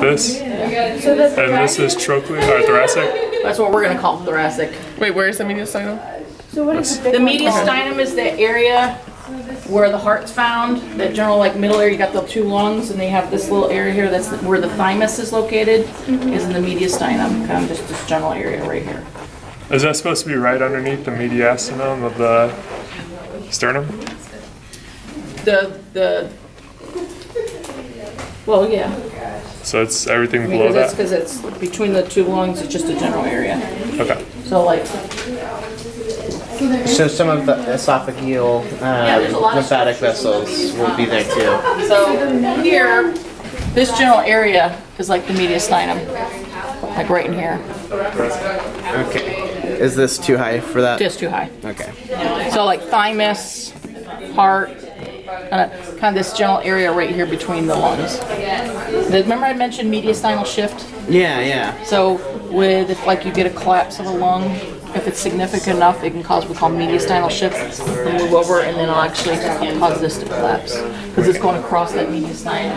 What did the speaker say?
This, So the and this is trochlear or thoracic. That's what we're gonna call thoracic. Wait, where is the mediastinum? so what is the The mediastinum is the area where the heart's found, that general like middle area, you got the two lungs, and they have this little area here, that's where the thymus is located, mm-hmm. is in the mediastinum, kind of just this general area right here. Is that supposed to be right underneath the mediastinum of the sternum? The, the, well, yeah, So it's everything below because it's, that? because it's between the two lungs, it's just a general area. Okay. So like, So some of the esophageal there's a lot um, of lymphatic vessels will be there too. so here, this general area is like the mediastinum, like right in here, Okay. Is this too high for that? just too high. Okay. So like thymus, heart, kind of, kind of this general area right here between the lungs. The- Remember I mentioned mediastinal shift? Yeah, yeah. So with, if like you get a collapse of a lung, if it's significant enough, it can cause what we call mediastinal shift. It'll move over and then it'll actually cause this to collapse. Because it's going across that mediastinum.